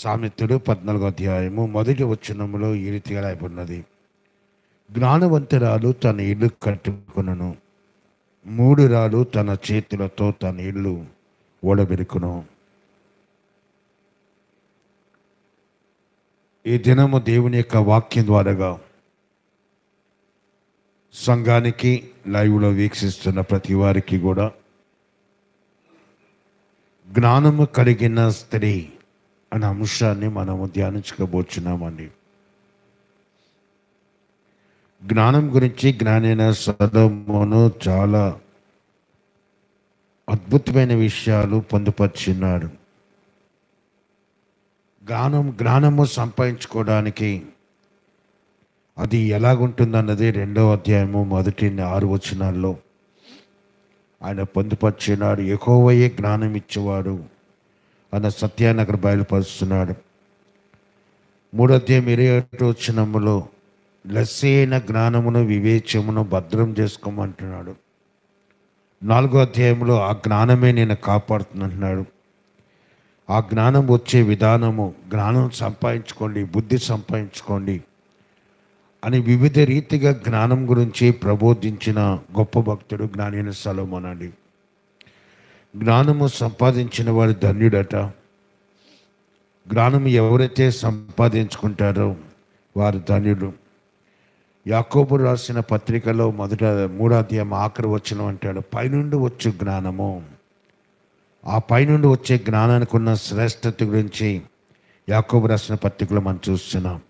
సామెతలు పద్నాలుగో అధ్యాయము మొదటి వచనములో ఈ రీతిగా రాయబడినది. జ్ఞానవంతురాలు తన ఇల్లు కట్టుకొనును. మూడు రాలు తన చేతులతో తన ఇల్లు ఓడబెరుకును ఈ దినము దేవుని యొక్క వాక్యం ద్వారాగా సంఘానికి లైవ్లో వీక్షిస్తున్న ప్రతి వారికి కూడా జ్ఞానము కలిగిన స్త్రీ అనే అంశాన్ని మనము ధ్యానించుకోబోచున్నామండి జ్ఞానం గురించి జ్ఞానైన సదమును చాలా అద్భుతమైన విషయాలు పొందుపరిచినాడు. జ్ఞానం జ్ఞానము సంపాదించుకోవడానికి అది ఎలాగుంటుందన్నది రెండవ అధ్యాయము మొదటి ఆరు వచనాల్లో ఆయన పొందుపరిచినాడు. ఎక్కువయ్యే జ్ఞానం ఇచ్చేవాడు అన్న సత్యాన్ని అక్కడ బయలుపరుస్తున్నాడు. మూడో అధ్యాయం ఇరవై ఒకటి వచ్చినములో లస్సైన జ్ఞానమును వివేచమును భద్రం చేసుకోమంటున్నాడు. నాలుగో అధ్యాయంలో ఆ జ్ఞానమే నేను కాపాడుతుందంటున్నాడు ఆ జ్ఞానం వచ్చే విధానము జ్ఞానం సంపాదించుకోండి బుద్ధి సంపాదించుకోండి అని వివిధ రీతిగా జ్ఞానం గురించి ప్రబోధించిన గొప్ప భక్తుడు జ్ఞానైన సలోమనండి జ్ఞానము సంపాదించిన వాడు ధన్యుడట. జ్ఞానం ఎవరైతే సంపాదించుకుంటారో వారు ధన్యుడు యాకోబు రాసిన పత్రికలో మొదట మూడాధ్యాయం ఆఖరి వచ్చిన అంటాడు పైనుండి వచ్చు జ్ఞానము ఆ పైనుండి వచ్చే జ్ఞానానికి ఉన్న శ్రేష్టత గురించి యాకోబు రాసిన పత్రికలో మనం చూస్తున్నాం.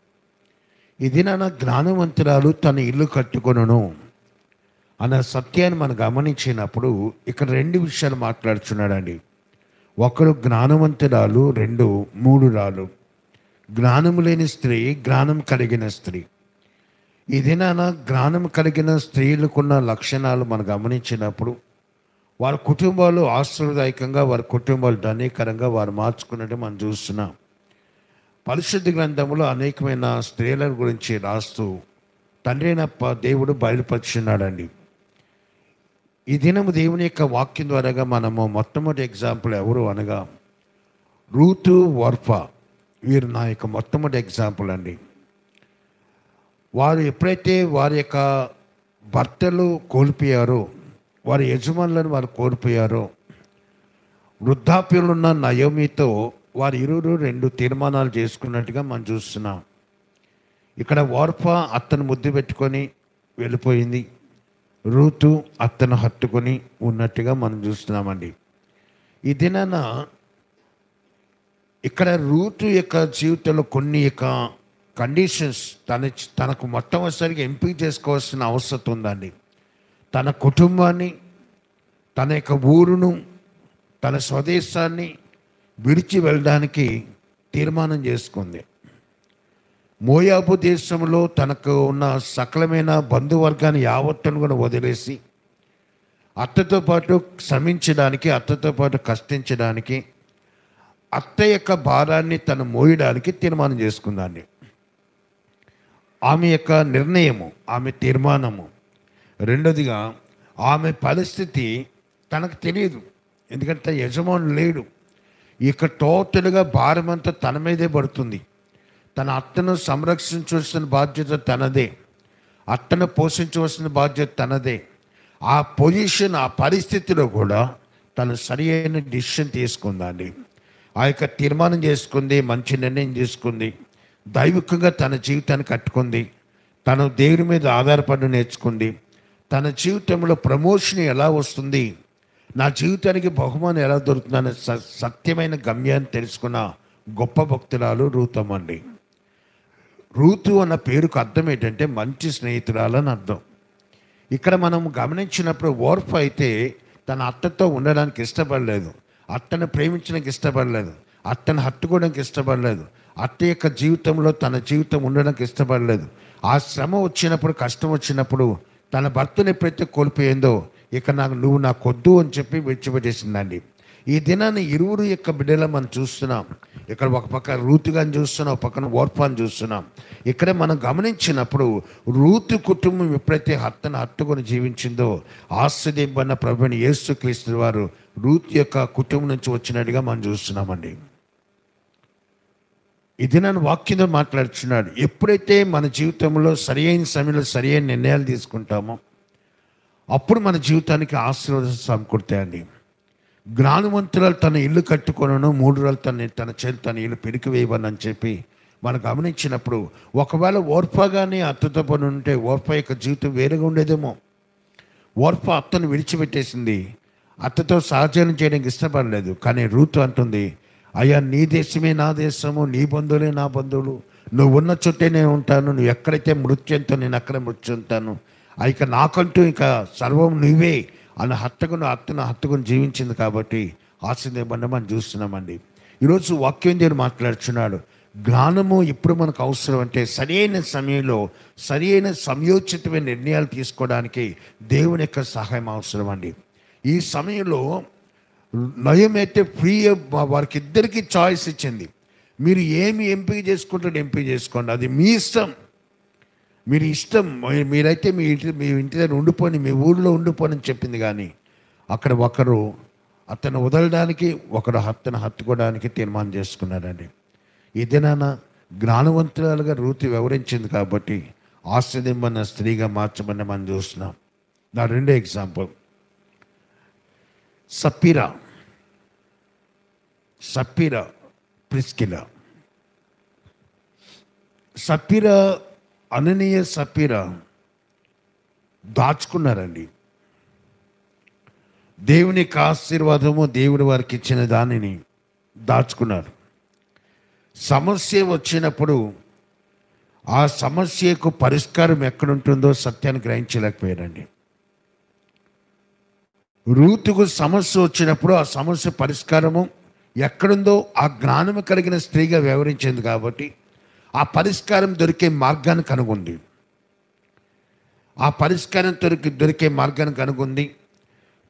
ఇది నా జ్ఞానవంతురాలు తన ఇల్లు కట్టుకొనను. అన్న సత్యాన్ని మనం గమనించినప్పుడు ఇక్కడ రెండు విషయాలు మాట్లాడుచున్నాడండి. ఒకరు జ్ఞానవంతురాలు రెండు మూడు రాలు జ్ఞానము లేని స్త్రీ జ్ఞానం కలిగిన స్త్రీ. ఇదినా జ్ఞానం కలిగిన స్త్రీలకున్న లక్షణాలు మనం గమనించినప్పుడు వారి కుటుంబాలు ఆశ్రదాయకంగా వారి కుటుంబాలు ధనీకరంగా వారు మార్చుకున్నట్టు మనం చూస్తున్నాం. పరిశుద్ధ గ్రంథంలో అనేకమైన స్త్రీల గురించి రాస్తూ తండ్రి అయిన దేవుడు బయలుపరుచున్నాడండి ఈ దినము దేవుని యొక్క వాక్యం ద్వారాగా మనము మొట్టమొదటి ఎగ్జాంపుల్ ఎవరు అనగా రూతు వర్ఫా. వీరు నా యొక్క మొట్టమొదటి ఎగ్జాంపుల్ అండి. వారు ఎప్పుడైతే వారి యొక్క భర్తలు కోల్పోయారో వారి యజమానులను వారు కోల్పోయారో వృద్ధాప్యంలో ఉన్న నయోమితో వారు ఇరువురు రెండు తీర్మానాలు చేసుకున్నట్టుగా మనం చూస్తున్నాం. ఇక్కడ వార్ప అత్తను ముద్దు పెట్టుకొని వెళ్ళిపోయింది. రూతు అత్తను హత్తుకొని ఉన్నట్టుగా మనం చూస్తున్నామండి. ఈ దినాన ఇక్కడ రూతు యొక్క జీవితంలో కొన్ని యొక్క కండిషన్స్ తన తనకు మొట్టమొదటిసారిగా ఎంపిక చేసుకోవాల్సిన అవసరం ఉందండి. తన కుటుంబాన్ని తన యొక్క ఊరును తన స్వదేశాన్ని విడిచి వెళ్ళడానికి తీర్మానం చేసుకుంది. మోయాబు దేశంలో తనకు ఉన్న సకలమైన బంధువర్గాన్ని యావత్తును కూడా వదిలేసి అత్తతో పాటు శ్రమించడానికి అత్తతో పాటు కష్టించడానికి అత్త యొక్క భారాన్ని తను మోయడానికి తీర్మానం చేసుకుందాన్ని. ఆమె యొక్క నిర్ణయము ఆమె తీర్మానము. రెండోదిగా ఆమె పరిస్థితి తనకు తెలియదు. ఎందుకంటే యజమానులు లేడు. ఇక టోటల్గా భారమంతా తన మీదే పడుతుంది. తన అత్తను సంరక్షించవలసిన బాధ్యత తనదే. అత్తను పోషించవలసిన బాధ్యత తనదే. ఆ పొజిషన్ ఆ పరిస్థితిలో కూడా తను సరి అయిన డిసిషన్ తీసుకుందండి. ఆ యొక్క తీర్మానం చేసుకుంది మంచి నిర్ణయం తీసుకుంది. దైవికంగా తన జీవితాన్ని కట్టుకుంది. తను దేవుని మీద ఆధారపడి నేర్చుకుంది. తన జీవితంలో ప్రమోషన్ ఎలా వస్తుంది? నా జీవితానికి బహుమానం ఎలా దొరుకుతుందనే స- సత్యమైన గమ్యాన్ని తెలుసుకున్న గొప్ప భక్తురాలు రూతమండి రూతు అన్న పేరుకు అర్థం ఏంటంటే మంచి స్నేహితురాలని అర్థం. ఇక్కడ మనం గమనించినప్పుడు ఓర్ఫ్ అయితే తన అత్తతో ఉండడానికి ఇష్టపడలేదు. అత్తను ప్రేమించడానికి ఇష్టపడలేదు. అత్తను హత్తుకోవడానికి ఇష్టపడలేదు. అత్త యొక్క జీవితంలో తన జీవితం ఉండడానికి ఇష్టపడలేదు. ఆ శ్రమ వచ్చినప్పుడు కష్టం వచ్చినప్పుడు తన భర్తను ఎప్పుడైతే కోల్పోయిందో ఇక నాకు నువ్వు నాకు వద్దు అని చెప్పి విడిచిపెట్టేసిందండి. ఈ దినాన్ని ఇరువురు యొక్క బిడ్డలో మనం చూస్తున్నాం. ఇక్కడ ఒక పక్క రూతుగాని చూస్తున్నాం ఒక పక్కన ఓర్పాన్ని చూస్తున్నాం. ఇక్కడే మనం గమనించినప్పుడు రూతు కుటుంబం ఎప్పుడైతే హత్తను హత్తుకొని జీవించిందో ఆశ్చర్యపడిన ప్రభుని యేసుక్రీస్తు వారు రూతు యొక్క కుటుంబం నుంచి వచ్చినట్టుగా మనం చూస్తున్నామండి. ఇది నన్ను వాక్యంలో మాట్లాడుచున్నాడు. ఎప్పుడైతే మన జీవితంలో సరి అయిన సమయంలో సరి అయిన నిర్ణయాలు తీసుకుంటామో అప్పుడు మన జీవితానికి ఆశీర్వాదం సమకూరుతాయండి. జ్ఞానవంతురాలు తన ఇల్లు కట్టుకొనను మూడు రోజులు తన తన చేతి తన ఇల్లు పెరికి వేయవని చెప్పి మనం గమనించినప్పుడు ఒకవేళ ఓర్పగానే అత్తతో పని ఉంటే ఓర్ప యొక్క జీవితం వేరుగా ఉండేదేమో. ఓర్ప అత్తను విడిచిపెట్టేసింది. అత్తతో సహజనం చేయడానికి ఇష్టపడలేదు. కానీ రూతు అంటుంది అయ్యా నీ దేశమే నా దేశము నీ బంధువులే నా బంధువులు. నువ్వు ఉన్న చుట్టే నేను ఉంటాను నువ్వు ఎక్కడైతే మృత్యంతో నేను అక్కడ మృత్యు ఉంటాను ఇక నాకంటూ ఇక సర్వం నువ్వే. అన్న హత్తకును అత్తను హత్తకును జీవించింది కాబట్టి ఆశీర్వదం మనం చూస్తున్నామండి. ఈరోజు వాక్యం దేవుడు మాట్లాడుచున్నాడు. జ్ఞానము ఇప్పుడు మనకు అవసరం అంటే సరైన సమయంలో సరైన సమయోచితమైన నిర్ణయాలు తీసుకోవడానికి దేవుని యొక్క సహాయం అవసరం అండి. ఈ సమయంలో నయం అయితే ఫ్రీ వారికి ఇద్దరికి చాయిస్ ఇచ్చింది. మీరు ఏమి ఎంపిక చేసుకుంటారో ఎంపిక చేసుకోండి. అది మీ ఇష్టం. మీరు ఇష్టం మీ- మీరైతే మీ ఇంటి మీ ఇంటి దగ్గర ఉండిపోని మీ ఊళ్ళో ఉండిపోని అని చెప్పింది కానీ అక్కడ ఒకరు అతను వదలడానికి ఒకరు అతను హత్తుకోవడానికి తీర్మానం చేసుకున్నారండి ఇదేనా జ్ఞానవంతురాలుగా రూతి వివరించింది కాబట్టి ఆశ్చర్యమన్న స్త్రీగా మార్చమని మనం చూస్తున్నాం. నా రెండో example Sapphira. Sapphira Priscilla. Sapphira అననీయ సపీర దాచుకున్నారండి. దేవుని ఆశీర్వాదము దేవుడు వారికి ఇచ్చిన దానిని దాచుకున్నారు. సమస్య వచ్చినప్పుడు ఆ సమస్యకు పరిష్కారం ఎక్కడుంటుందో సత్యాన్ని గ్రహించలేకపోయారండి. రూతుకు సమస్య వచ్చినప్పుడు ఆ సమస్య పరిష్కారము ఎక్కడుందో ఆ జ్ఞానము కలిగిన స్త్రీగా వివరించింది కాబట్టి ఆ పరిష్కారం దొరికే మార్గాన్ని కనుగొంది. ఆ పరిష్కారం దొరికి దొరికే మార్గాన్ని కనుగొంది.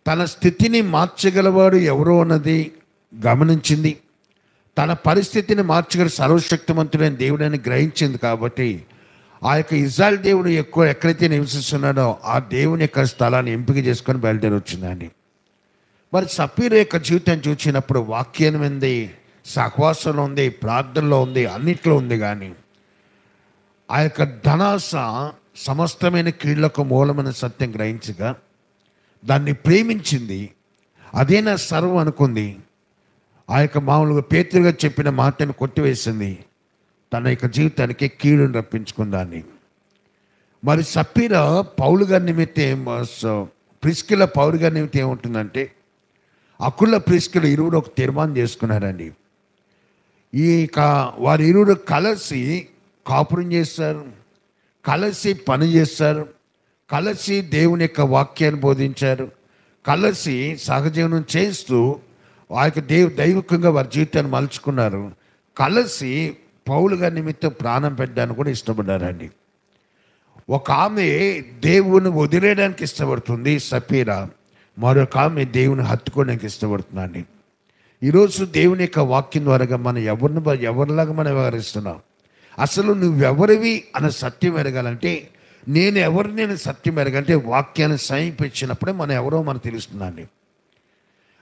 తన స్థితిని మార్చగలవాడు ఎవరో అన్నది గమనించింది. తన పరిస్థితిని మార్చగల సర్వశక్తిమంతుడైన దేవుడని గ్రహించింది కాబట్టి ఆ యొక్క ఇజ్రాయల్ దేవుడు ఎక్కువ ఎక్కడైతే నివసిస్తున్నాడో ఆ దేవుని యొక్క స్థలాన్ని ఎంపిక చేసుకొని బయలుదేరి వచ్చిందండి. మరి సపీర్ యొక్క జీవితం చూసినప్పుడు వాక్యం ఏంది? సహవాసంలో ఉంది ప్రార్థనలో ఉంది అన్నిట్లో ఉంది కానీ ఆ యొక్క ధనాస సమస్తమైన కీళ్ళకు మూలమైన సత్యం గ్రహించగా దాన్ని ప్రేమించింది అదే నా సర్వం అనుకుంది. ఆ యొక్క మామూలుగా పేతులుగా చెప్పిన మాటను కొట్టివేసింది. తన యొక్క జీవితానికి కీడును రప్పించుకుందాన్ని మరి సప్పీర పౌలు గారి నిమిత్తం ప్రిస్కిల పౌరు గారి నిమిత్తం ఏముంటుందంటే అకుల ప్రిస్కిల ఇరువురు ఒక తీర్మానం చేసుకున్నారండి. ఈ కా- వారి ఇరువురు కలిసి కాపురం చేస్తారు. కలిసి పని చేస్తారు. కలిసి దేవుని యొక్క వాక్యాన్ని బోధించారు. కలిసి సహజీవనం చేస్తూ ఆ యొక్క దేవ దైవికంగా వారి జీవితాన్ని మలుచుకున్నారు. కలిసి పౌలు గారి నిమిత్తం ప్రాణం పెట్టడానికి కూడా ఇష్టపడ్డారండి. ఒక ఆమె దేవుని వదిలేయడానికి ఇష్టపడుతుంది సపీరా మరొక ఆమె దేవుని హత్తుకోవడానికి ఇష్టపడుతుందండి. ఈరోజు దేవుని యొక్క వాక్యం ద్వారా మనం ఎవరిని ఎవరిలాగా మనం వ్యవహరిస్తున్నాం? అసలు నువ్వెవరివి అన్న సత్యం ఎరగాలంటే నేను ఎవరిని నేను సత్యం ఎరగంటే వాక్యాన్ని సమీపించినప్పుడే మనం ఎవరో మనకు తెలుస్తుందండి.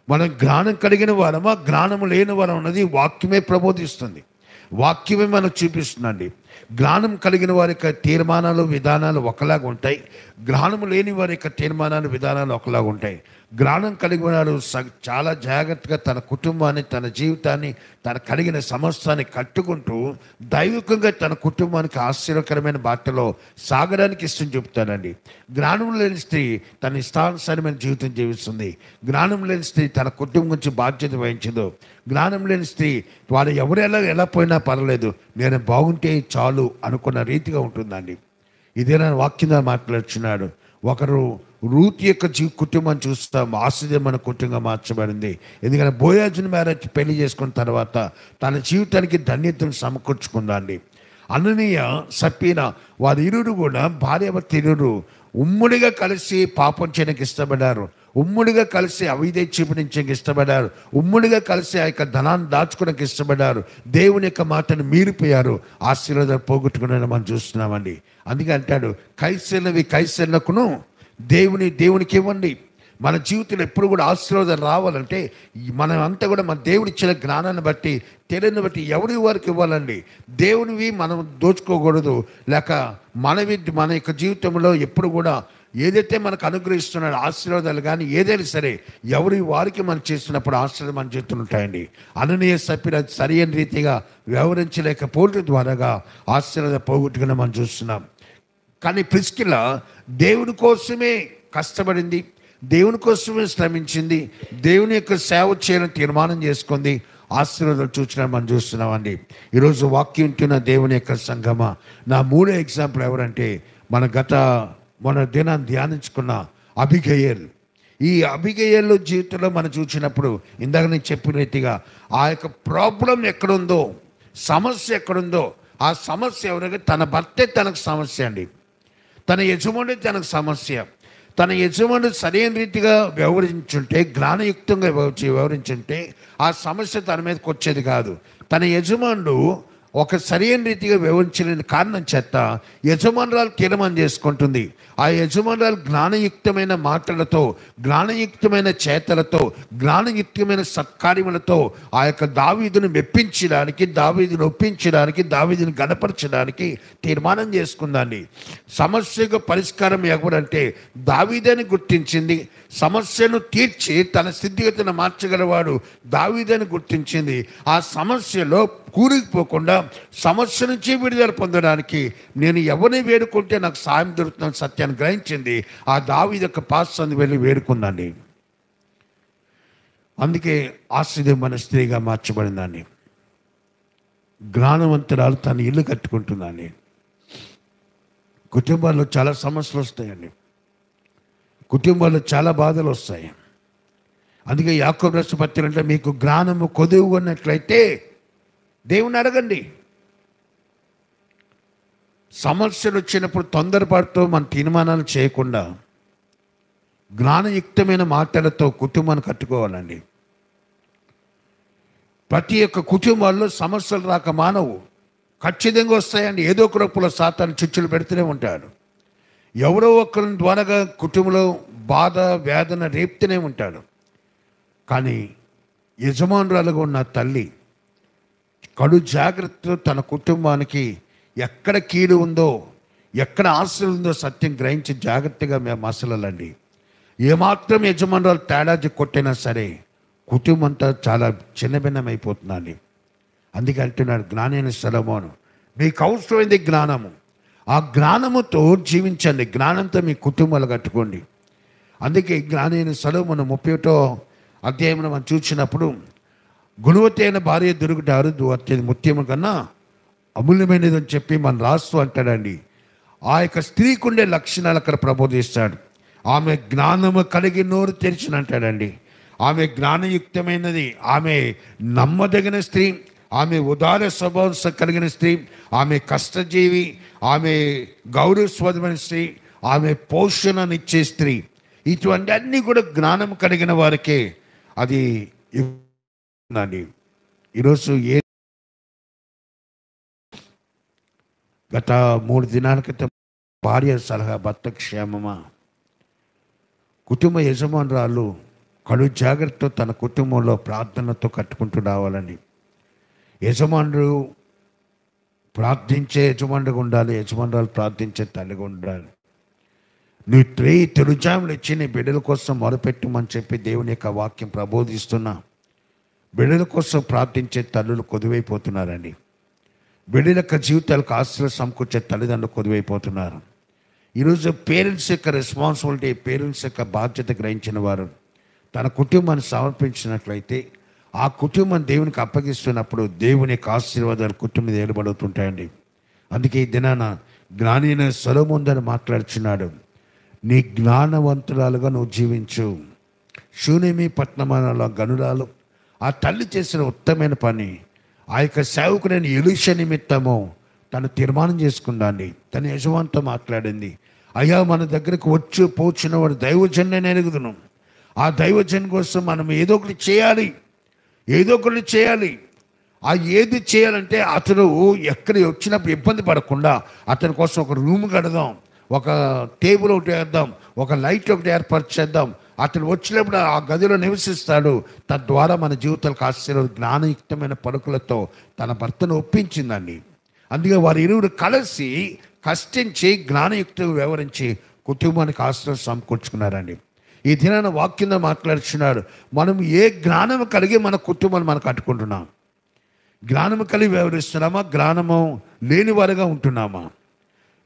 మనం జ్ఞానం కలిగిన వారమా జ్ఞానం లేని వారం అన్నది వాక్యమే ప్రబోధిస్తుంది. వాక్యమే మనకు చూపిస్తుందండి. జ్ఞానం కలిగిన వారి యొక్క తీర్మానాలు విధానాలు ఒకలాగా ఉంటాయి. జ్ఞానం లేని వారి యొక్క తీర్మానాలు విధానాలు ఒకలాగా ఉంటాయి. జ్ఞానం కలిగి ఉన్నాడు. చాలా జాగ్రత్తగా తన కుటుంబాన్ని తన జీవితాన్ని తన కలిగిన సమస్తాన్ని కట్టుకుంటూ దైవికంగా తన కుటుంబానికి ఆశ్చర్యకరమైన బాటలో సాగడానికి ఇష్టం చెబుతాడండి జ్ఞానం లేని స్త్రీ తన ఇష్టానుసారమైన జీవితం జీవిస్తుంది. జ్ఞానం లేని స్త్రీ తన కుటుంబం గురించి బాధ్యత వహించదు. జ్ఞానం లేని స్త్రీ వాడు ఎవరు ఎలా ఎలా పోయినా పర్వాలేదు. నేను బాగుంటే చాలు అనుకున్న రీతిగా ఉంటుందండి. ఇదే నా వాక్యంగా మాట్లాడుచున్నాడు. ఒకరు రూత్ యొక్క జీ కుటుంబం చూస్తాం ఆశ్చర్యమైన కుటుంబంగా మార్చబడింది. ఎందుకంటే బోయాజుని మ్యారేజ్ పెళ్ళి చేసుకున్న తర్వాత తన జీవితానికి ధన్యతను సమకూర్చుకుందండి అననీయ సప్పీన వారి ఇరువురు కూడా భార్యాభర్త ఇరువురు ఉమ్మడిగా కలిసి పాపం చేయడానికి ఇష్టపడ్డారు. ఉమ్మడిగా కలిసి అవిదే చూపించడానికి ఇష్టపడ్డారు ఉమ్మడిగా కలిసి ఆ యొక్క ధనాన్ని దాచుకోవడానికి ఇష్టపడ్డారు దేవుని యొక్క మాటను మీరిపోయారు. ఆశీర్వాదాలు పోగొట్టుకున్నారని మనం చూస్తున్నామండి. అందుకే అంటాడు కైసెల్లవి కైసెల్లకును దేవుని దేవునికి ఇవ్వండి. మన జీవితంలో ఎప్పుడు కూడా ఆశీర్వాదం రావాలంటే మనం అంతా కూడా మన దేవుడు ఇచ్చిన జ్ఞానాన్ని బట్టి తెలియని బట్టి ఎవరి వారికి ఇవ్వాలండి? దేవునివి మనం దోచుకోకూడదు. లేక మనవి మన యొక్క జీవితంలో ఎప్పుడు కూడా ఏదైతే మనకు అనుగ్రహిస్తున్నాడో ఆశీర్వాదాలు కానీ ఏదైనా సరే ఎవరి వారికి మనం చేస్తున్నప్పుడు ఆశీర్వాదం మన చేతులు ఉంటాయండి. అననీయ సభ్యులు సరైన రీతిగా వ్యవహరించలేకపోవడం ద్వారాగా ఆశీర్వాద పోగొట్టుకుని మనం చూస్తున్నాం. కానీ ప్రిస్కిల దేవుని కోసమే కష్టపడింది. దేవుని కోసమే శ్రమించింది. దేవుని యొక్క సేవ చేయాలని తీర్మానం చేసుకుంది. ఆశీర్వాదాలు చూసిన మనం చూస్తున్నామండి. ఈరోజు వాక్యం తిన్న దేవుని యొక్క సంగమ నా మూడో ఎగ్జాంపుల్ ఎవరంటే మన గత మన దినాన్ని ధ్యానించుకున్న అభిగయల్ ఈ అభిగయలు జీవితంలో మనం చూసినప్పుడు ఇందాక నేను చెప్పిన రీతిగా ఆ యొక్క ప్రాబ్లం ఎక్కడుందో సమస్య ఎక్కడుందో ఆ సమస్య ఎవరికి తన భర్తే తనకు సమస్య అండి. తన యజమాని తనకు సమస్య. తన యజమాని సరైన రీతిగా వ్యవహరించుంటే జ్ఞానయుక్తంగా వ్యవహరించుంటే ఆ సమస్య తన మీదకి వచ్చేది కాదు. తన యజమానుడు ఒక సరైన రీతిగా వ్యవహరించలేని కారణం చేత యజమానురాలు తీర్మానం చేసుకుంటుంది. ఆ యజమానురాలు జ్ఞానయుక్తమైన మాటలతో జ్ఞానయుక్తమైన చేతలతో జ్ఞానయుక్తమైన సత్కార్యములతో ఆ యొక్క దావీదును మెప్పించడానికి దావీదును ఒప్పించడానికి దావీదును గణపరచడానికి తీర్మానం చేసుకుందండి సమస్యకు పరిష్కారం ఎవరంటే దావీదని గుర్తించింది. సమస్యను తీర్చి తన స్థితిగతిని మార్చగలవాడు దావీదని గుర్తించింది. ఆ సమస్యలో కూరుకుపోకుండా సమస్య నుంచి విడుదల పొందడానికి నేను ఎవరిని వేడుకుంటే నాకు సాయం దొరుకుతుందని సత్యాన్ని గ్రహించింది ఆ దావీద యొక్క పాస్తంది వెళ్ళి వేడుకుందండి అందుకే ఆశ్రయమైన స్త్రీగా మార్చబడిందాన్ని జ్ఞానవంతురాలు తన ఇల్లు కట్టుకుంటున్నాను. కుటుంబాల్లో చాలా సమస్యలు వస్తాయండి కుటుంబాల్లో చాలా బాధలు వస్తాయి. అందుకే యాకోబు రసపత్రులు అంటే మీకు జ్ఞానము కొదువు ఉన్నట్లయితే దేవుని అడగండి. సమస్యలు వచ్చినప్పుడు తొందరపాటుతో మన తీర్మానాలు చేయకుండా జ్ఞానయుక్తమైన మాటలతో కుటుంబాన్ని కట్టుకోవాలండి. ప్రతి ఒక్క కుటుంబాల్లో సమస్యలు రాక మానవు ఖచ్చితంగా వస్తాయండి. ఏదో ఒక రూపంలో సాతాన్ని చిచ్చులు పెడుతూనే ఉంటాడు. ఎవరో ఒకరి ద్వారాగా కుటుంబంలో బాధ వేదన రేపుతూనే ఉంటాడు. కానీ యజమానురాలుగా ఉన్న తల్లి కడు జాగ్రత్తతో తన కుటుంబానికి ఎక్కడ కీడు ఉందో ఎక్కడ ఆశలు ఉందో సత్యం గ్రహించి జాగ్రత్తగా మేము అసలండి ఏమాత్రం యజమానురాలు తేడాజి కొట్టినా సరే కుటుంబం అంతా చాలా చిన్నభిన్నమైపోతుందండి అందుకే అంటున్నాడు జ్ఞానైన సలమోను మీకు అవసరమైంది జ్ఞానము. ఆ జ్ఞానముతో జీవించండి. జ్ఞానంతో మీ కుటుంబాలు కట్టుకోండి. అందుకే జ్ఞానైన సలమోను ముప్పై ఒకటో అధ్యాయంలో మనం చూసినప్పుడు గుణవతైన భార్య దొరుకుతారు అత్యంత ముత్యము కన్నా అమూల్యమైనది అని చెప్పి మన రాస్తూ అంటాడండి. ఆ యొక్క స్త్రీకి ఉండే లక్షణాలు అక్కడ ప్రబోధిస్తాడు ఆమె జ్ఞానము కలిగి నోరు తెరిచిన అంటాడండి. ఆమె జ్ఞానయుక్తమైనది. ఆమె నమ్మదగిన స్త్రీ. ఆమె ఉదార స్వభావం కలిగిన స్త్రీ. ఆమె కష్టజీవి. ఆమె గౌరవస్వదమైన స్త్రీ ఆమె పోషణనిచ్చే స్త్రీ. ఇటువంటి అన్నీ కూడా జ్ఞానం కలిగిన వారికే అది ఈరోజు ఏ గత మూడు దినాల క్రితం భార్య సలహా భర్త క్షేమమా? కుటుంబ యజమానురాలు కడు జాగ్రత్తతో తన కుటుంబంలో ప్రార్థనతో కట్టుకుంటూ రావాలని యజమానుడు ప్రార్థించే యజమానుడుగా ఉండాలి యజమానురాలు ప్రార్థించే తల్లిగా ఉండాలి. నువ్వు త్రీ తెలుజాములు ఇచ్చి నీ బిడ్డల కోసం మొరపెట్టమని చెప్పి దేవుని యొక్క వాక్యం ప్రబోధిస్తున్నా. బిడ్డల కోసం ప్రార్థించే తల్లులు కొదువైపోతున్నారండి. బిడ్డల యొక్క జీవితాలకు ఆస్తులు సమకూర్చే తల్లిదండ్రులు కొదువైపోతున్నారు. ఈరోజు పేరెంట్స్ యొక్క రెస్పాన్సిబిలిటీ పేరెంట్స్ యొక్క బాధ్యత గ్రహించిన వారు తన కుటుంబాన్ని సమర్పించినట్లయితే ఆ కుటుంబం దేవునికి అప్పగిస్తున్నప్పుడు దేవుని యొక్క ఆశీర్వాదాలు కుటుంబం ఏర్పడుతుంటాయండి. అందుకే ఈ దినాన జ్ఞానైన సొలముందని మాట్లాడుచున్నాడు. నీ జ్ఞానవంతురాలుగా నువ్వు జీవించు. శూన్యమి పట్నమానంలో గనురాలు ఆ తల్లి చేసిన ఉత్తమైన పని ఆ యొక్క సేవకుడైన ఎలుష నిమిత్తము తను తీర్మానం చేసుకుందాండి. తన యజమానితో మాట్లాడింది. అయ్యా మన దగ్గరకు వచ్చి పోచిన వాడు దైవజన్యని ఎరుగుదును. ఆ దైవజన్ కోసం మనం ఏదో ఒకటి చేయాలి. ఏదో ఒకటి చేయాలి. ఆ ఏది చేయాలంటే అతను ఎక్కడ వచ్చినప్పుడు ఇబ్బంది పడకుండా అతని కోసం ఒక రూమ్ కడదాం ఒక టేబుల్ ఒకటి వేద్దాం ఒక లైట్ ఒకటి ఏర్పాటు చేద్దాం. అతను వచ్చినప్పుడు ఆ గదిలో నివసిస్తాడు. తద్వారా మన జీవితాలకు ఆశ్చర్య జ్ఞానయుక్తమైన పలుకులతో తన భర్తను ఒప్పించిందండి. అందుకే వారి ఇరువురు కలిసి కష్టించి జ్ఞానయుక్తంగా వ్యవహరించి కుటుంబానికి ఆశ్రయం సమకూర్చుకున్నారండి. ఈ దినాన వాక్యంలో మాట్లాడుచున్నాడు. మనం ఏ జ్ఞానం కలిగి మన కుటుంబాన్ని మనం కట్టుకుంటున్నాం జ్ఞానము కలిగి వ్యవహరిస్తున్నామా? జ్ఞానము లేనివారుగా ఉంటున్నామా?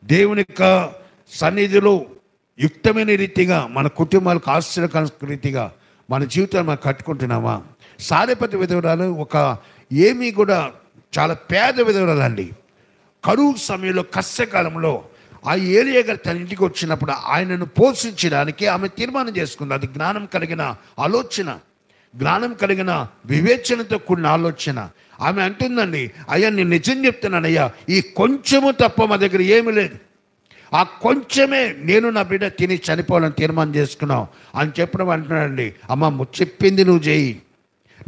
దేవుని యొక్క సన్నిధిలో యుక్తమైన రీతిగా మన కుటుంబాలకు ఆశ్చర్యకర రీతిగా మన జీవితాన్ని మనం కట్టుకుంటున్నామా? సారేపతి విధవరాలు ఒక ఏమీ కూడా చాలా పేద విధవరాలు అండి కరువు సమయంలో కష్టకాలంలో ఆ ఏలియా గారు తన ఇంటికి వచ్చినప్పుడు ఆయనను పోషించడానికి ఆమె తీర్మానం చేసుకుంది. అది జ్ఞానం కలిగిన ఆలోచన జ్ఞానం కలిగిన వివేచనతో కూడిన ఆలోచన. ఆమె అంటుందండి అయ్యా నేను నిజం చెప్తున్నాను అయ్యా ఈ కొంచెము తప్ప మా దగ్గర ఏమీ లేదు. ఆ కొంచెమే నేను నా బిడ్డ తిని చనిపోవాలని తీర్మానం చేసుకున్నావు. అని చెప్పడం అంటున్నాడండి అమ్మ ము- చెప్పింది నువ్వు చేయి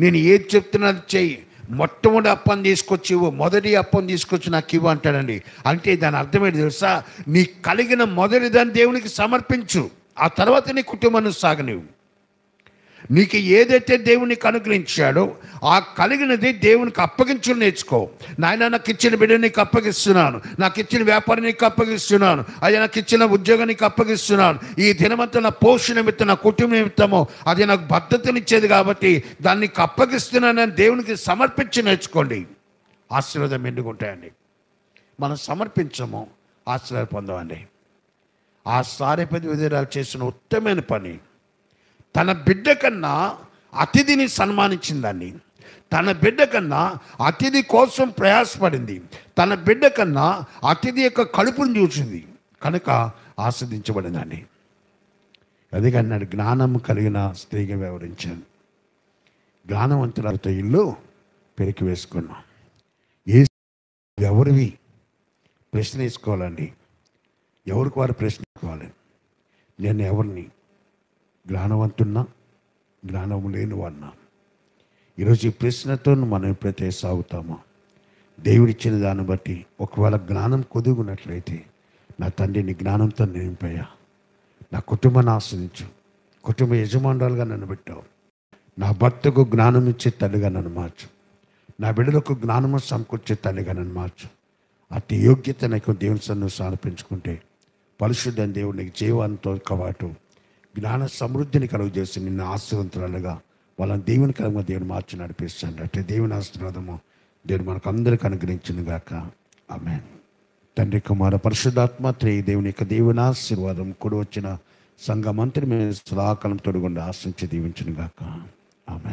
నేను ఏది చెప్తున్నది చెయ్యి. మొట్టమొదటి అప్పం తీసుకొచ్చి ఇవ్వు. మొదటి అప్పం తీసుకొచ్చి నాకు ఇవ్వు అంటాడండి. అంటే దాని అర్థమేంటి తెలుసా? నీ కలిగిన మొదటి దాన్ని దేవునికి సమర్పించు. ఆ తర్వాత నీ కుటుంబాన్ని సాగనివ్వు. నీకు ఏదైతే దేవునికి అనుగ్రహించాడో ఆ కలిగినది దేవునికి అప్పగించడం నేర్చుకో. నాయన నాకు ఇచ్చిన బిడ్డ నీకు అప్పగిస్తున్నాను. నాకు ఇచ్చిన వ్యాపారం నీకు అప్పగిస్తున్నాను. అది నాకు ఇచ్చిన ఉద్యోగం నీకు అప్పగిస్తున్నాను. ఈ దినమంతా నా పోషణ నిమిత్తం నా కుటుంబ నిమిత్తము అది నాకు భద్రతనిచ్చేది కాబట్టి దాన్ని నీకు అప్పగిస్తున్నానని దేవునికి సమర్పించి నేర్చుకోండి. ఆశీర్వాదం ఎందుకుంటాయండి మనం సమర్పించము ఆశీర్వాదం పొందమండి. ఆ సారేపతి విధురాలు చేసిన ఉత్తమైన పని తన బిడ్డ కన్నా అతిథిని సన్మానించిందండి. తన బిడ్డ కన్నా అతిథి కోసం ప్రయాసపడింది. తన బిడ్డ కన్నా అతిథి యొక్క కడుపును చూసింది. కనుక ఆస్వాదించబడిందండి. అదే అన్నాడు జ్ఞానం కలిగిన స్త్రీగా వివరించాను జ్ఞానవంతులతో ఇల్లు పెరికి వేసుకున్నాం. ఏ ఎవరివి? ప్రశ్న వేసుకోవాలండి ఎవరికి వారు ప్రశ్నించుకోవాలి? నేను ఎవరిని? జ్ఞానవంతున్నా జ్ఞానము లేని వాడినా ఈరోజు ఈ ప్రశ్నతో మనం ఎప్పుడైతే సాగుతామో దేవుడిచ్చిన దాన్ని బట్టి ఒకవేళ జ్ఞానం కొదుగున్నట్లయితే నా తండ్రిని జ్ఞానంతో నింపయ్యా. నా కుటుంబాన్ని ఆశ్రయించు కుటుంబ యజమానురాలుగా నన్ను పెట్టావు. నా భర్తకు జ్ఞానం ఇచ్చే తల్లిగా నన్ను మార్చు. నా బిడ్డలకు జ్ఞానము సమకూర్చే తల్లిగా నన్ను మార్చు. అతి యోగ్యత నాకు దేవుని సన్ను సమర్పించుకుంటే పరిశుద్ధ దేవునికి జీవాంతో కవాటు. జ్ఞాన సమృద్ధిని కలుగు చేసి నిన్ను ఆశీర్వంతులుగా వాళ్ళని దేవుని కలుగు దేవుని మార్చి నడిపిస్తాను. అంటే దేవుని ఆశీర్వాదము దేవుడు మనకు అందరికి అనుగ్రహించింది గాక. ఆమె తండ్రి కుమార పరిశుద్ధాత్మ త్రేయ దేవుని యొక్క దేవుని ఆశీర్వాదం కూడా వచ్చిన సంఘమంత్రి మీద సదాకాలం తొడుగుండా ఆశించి దీవించును గాక. ఆమె